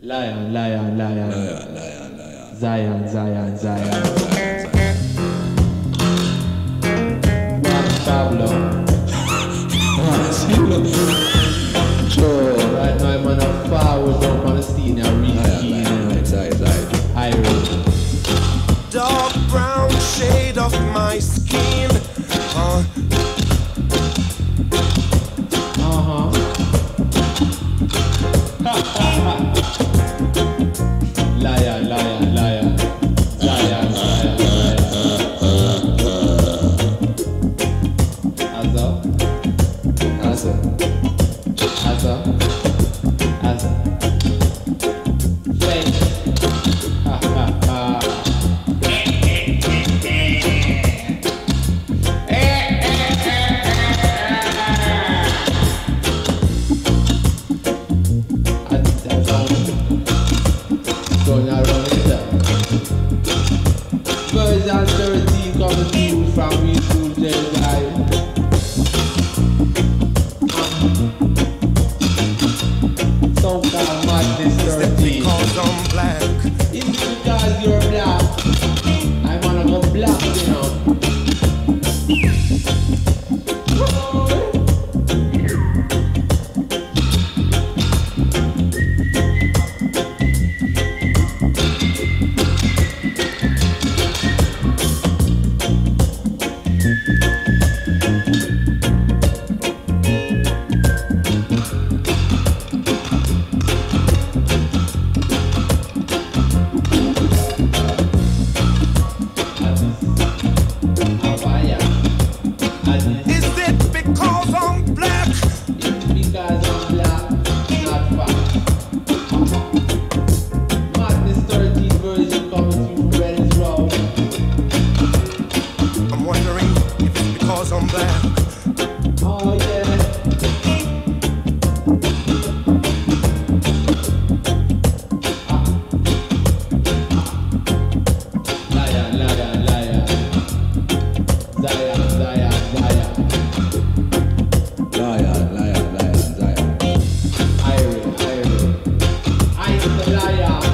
Lion, lion, lion. Lion, lion, lion. Zion, Zion, Zion. One Pablo. Sure. Right now I'm on a forward down Palestine, Lion, Reed lion. Inside, inside. Irie. dark brown shade of my skin. Uh, Asa. Asa. Asa. Fake. Ha ha ha. Itself. Version 13 coming you from me to Jedi. bla. Yeah.